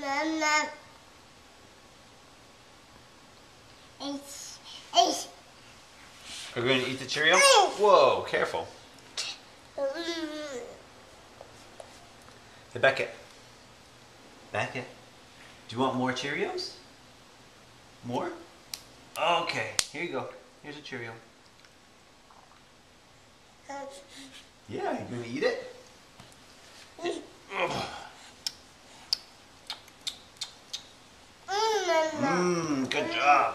Mama. Ace. Ace. Are we going to eat the Cheerio? Whoa, careful. Hey, Beckett. Beckett. Do you want more Cheerios? More? Okay, here you go. Here's a Cheerio. Yeah, you gonna eat it? Mmm, good job.